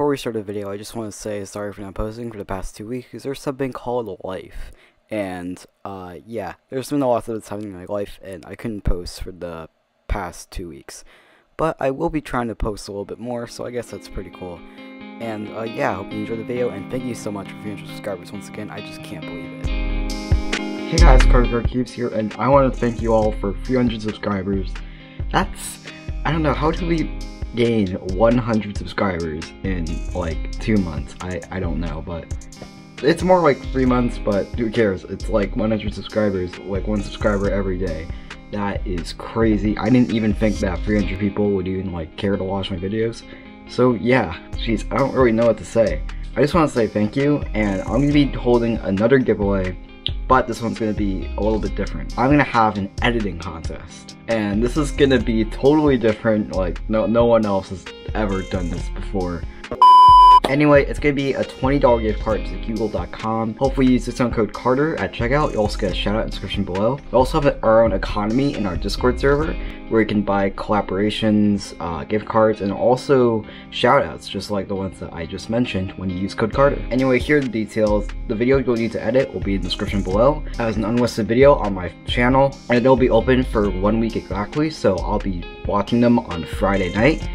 before we start the video, I just want to say sorry for not posting for the past two weeks, there's something called life. And, uh, yeah, there's been a lot that's happening in my life, and I couldn't post for the past two weeks. But I will be trying to post a little bit more, so I guess that's pretty cool. And, uh, yeah, I hope you enjoyed the video, and thank you so much for 300 subscribers once again, I just can't believe it. Hey guys, Carter Cubes here, and I want to thank you all for 300 subscribers. That's, I don't know, how do we gain 100 subscribers in like two months? I, I don't know, but it's more like three months, but who cares? It's like 100 subscribers, like one subscriber every day. That is crazy. I didn't even think that 300 people would even like care to watch my videos. So yeah, jeez, I don't really know what to say. I just want to say thank you, and I'm going to be holding another giveaway but this one's gonna be a little bit different. I'm gonna have an editing contest, and this is gonna be totally different, like no, no one else has ever done this before. Anyway, it's going to be a $20 gift card to Cubicle.com. Hopefully use discount code CARTER at checkout. You'll also get a shout out in the description below. We also have our own economy in our Discord server where you can buy collaborations, uh, gift cards, and also shout outs just like the ones that I just mentioned when you use code CARTER. Anyway, here are the details. The video you'll need to edit will be in the description below as an unlisted video on my channel and it'll be open for one week exactly so I'll be watching them on Friday night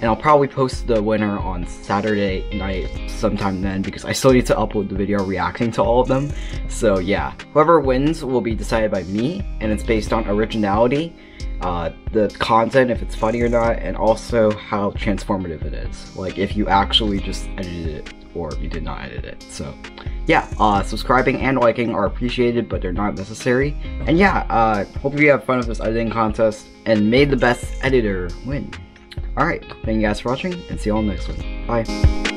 and I'll probably post the winner on Saturday night sometime then because I still need to upload the video reacting to all of them. So yeah, whoever wins will be decided by me and it's based on originality, uh, the content, if it's funny or not, and also how transformative it is. Like if you actually just edited it or you did not edit it. So yeah, uh, subscribing and liking are appreciated, but they're not necessary. And yeah, uh, hope you have fun with this editing contest and may the best editor win. Alright, thank you guys for watching, and see you all next one. Bye.